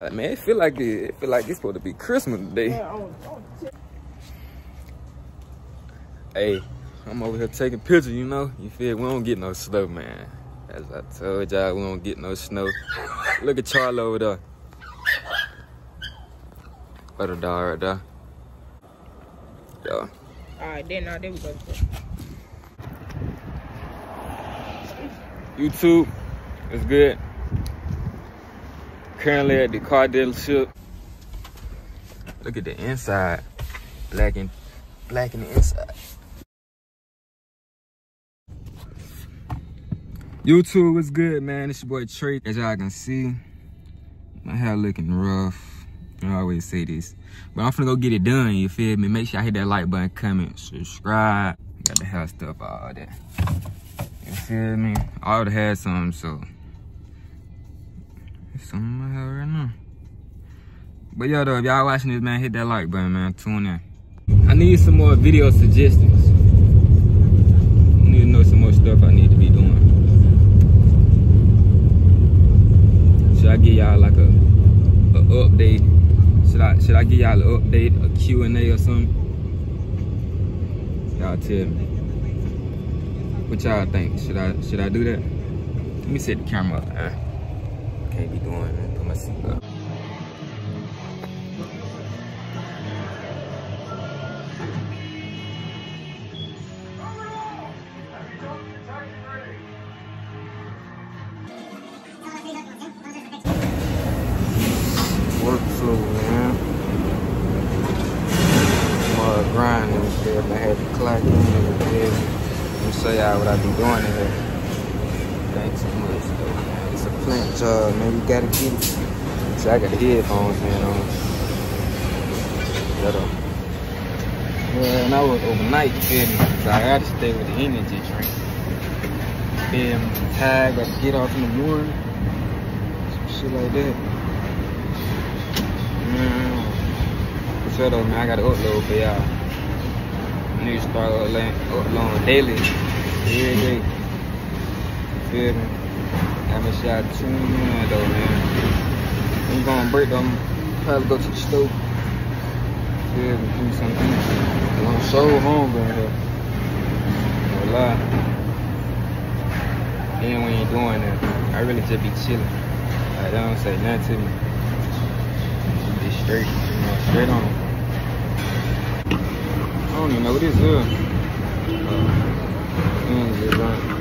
Man, it feel like it, it feel like it's supposed to be Christmas today. Oh, oh, hey, I'm over here taking pictures, you know? You feel we don't get no snow, man. As I told y'all, we don't get no snow. Look at Charlie over there. A dog right there. Yeah. Alright, then now there we go. YouTube, it's good. Currently at the car dealership. Look at the inside. Black and black in the inside. YouTube was good, man. It's your boy Trey. As y'all can see, my hair looking rough. I always say this. But I'm finna go get it done, you feel me? Make sure I hit that like button, comment, subscribe. Got the hair stuff, all that. You feel me? I already had some, so. Some right now. But yeah, though, if y'all watching this, man, hit that like button, man. Tune in. I need some more video suggestions. I need to know some more stuff I need to be doing. Should I give y'all like a, a update? Should I should I give y'all an update, a Q&A or something? Y'all tell me. What y'all think? Should I should I do that? Let me set the camera up. Can't be doing that. Put my seat up. Workflow, man. More grinding and stuff. I had to clock in and me show y'all what I be doing in here. Ain't too much. It's a plant job, man. You gotta get it. See, I got the headphones, man, on. Yeah, though. Yeah, and I was overnight, feel me? So I gotta stay with the energy drink. Feel me? Tired, gotta get off in the morning. Some shit like that. Mm. So though, man, I gotta upload for y'all. I need to start uploading daily, every day. Feel me? A shot tune in though, man. I'm gonna break them. Probably go to the store. Feel me? Do something. I'm so hungry in here. No lie. Then when you're doing that, I really just be chilling. Like, they don't say nothing to me. Be straight, you know, straight on. I don't even know what this is. Uh,